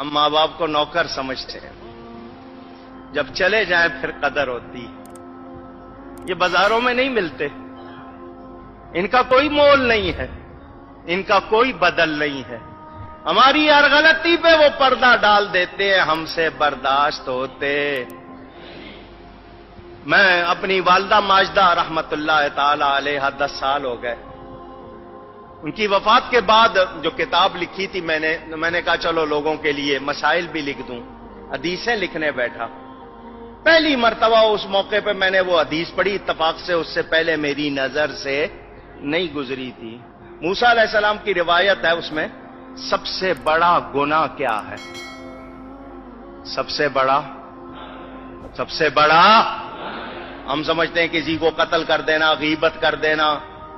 हम माँ बाप को नौकर समझते हैं। जब चले जाए, फिर कदर होती ये बाजारों में नहीं मिलते। इनका कोई मोल नहीं है। इनका कोई बदल नहीं है। हमारी हर गलती पे वो पर्दा डाल देते हैं, हमसे बर्दाश्त होते मैं अपनी वालदा माजदा रहमतुल्लाह ताला दस साल हो गए। उनकी वफात के बाद जो किताब लिखी थी मैंने मैंने कहा, चलो लोगों के लिए मसाइल भी लिख दूँ। हदीसें लिखने बैठा। पहली मरतबा उस मौके पर मैंने वो हदीस पढ़ी। इतफाक से उससे पहले मेरी नज़र से नहीं गुजरी थी। मूसा सलाम की रिवायत है उसमें, सबसे बड़ा गुना क्या है? सबसे बड़ा सबसे बड़ा, हम समझते हैं किसी को कत्ल कर देना, गीबत कर देना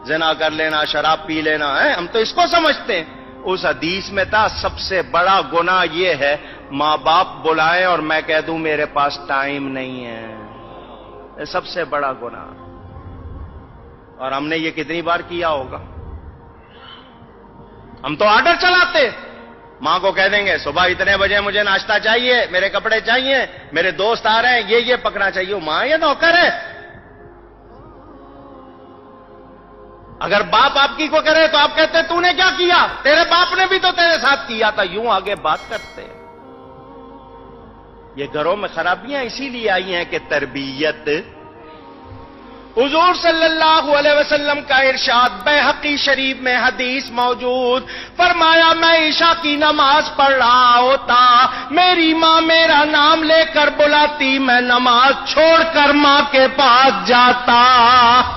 जना कर लेना, शराब पी लेना, है? हम तो इसको समझते हैं। उस हदीस में था, सबसे बड़ा गुना यह है माँ बाप बुलाएँ और मैं कह दूँ, मेरे पास टाइम नहीं है। सबसे बड़ा गुना और हमने ये कितनी बार किया होगा? हम तो ऑर्डर चलाते। माँ को कह देंगे, सुबह इतने बजे मुझे नाश्ता चाहिए, मेरे कपड़े चाहिए, मेरे दोस्त आ रहे हैं, ये ये पकड़ा चाहिए। माँ, ये नौकर है अगर बाप आपकी को करे तो आप कहते तूने क्या किया? तेरे बाप ने भी तो तेरे साथ किया था। यूँ आगे बात करते ये घरों में खराबियाँ इसीलिए आई हैं कि तरबियत। हुजूर सल्लल्लाहु अलैहि वसल्लम का इरशाद बेहकी शरीफ में हदीस मौजूद। फरमाया, मैं ईशा की नमाज़ पढ़ रहा होता। मेरी माँ मेरा नाम लेकर बुलाती। मैं नमाज़ छोड़कर माँ के पास जाता।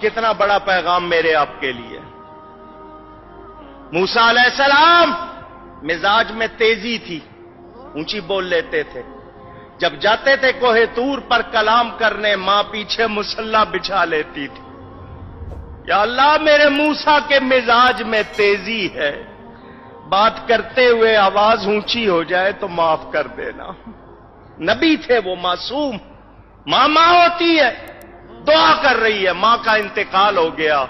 कितना बड़ा पैगाम मेरे आपके लिए। मूसा सलाम मिजाज में तेज़ी थी, ऊँची बोल लेते थे। जब जाते थे कोहे तूर पर कलाम करने, माँ पीछे मुसल्ला बिछा लेती थी। या अल्लाह, मेरे मूसा के मिजाज में तेज़ी है। बात करते हुए आवाज़ ऊँची हो जाए तो माफ़ कर देना। नबी थे वो मासूम माँ माँ होती है। दुआ कर रही है, माँ का इंतकाल हो गया।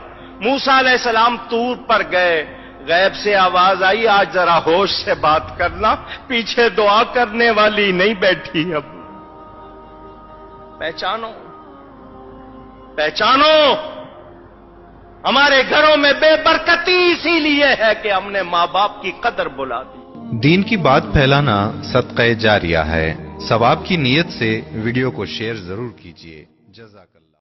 मूसा सलाम तूर पर गए। गैब से आवाज़ आई, आज जरा होश से बात करना, पीछे दुआ करने वाली नहीं बैठी अब। पहचानो पहचानो, हमारे घरों में बेबरकती इसीलिए है कि हमने माँ बाप की कदर बुला दी। दीन की बात फैलाना सदक़ जारिया है। सवाब की नीयत से वीडियो को शेयर ज़रूर कीजिए। जजाक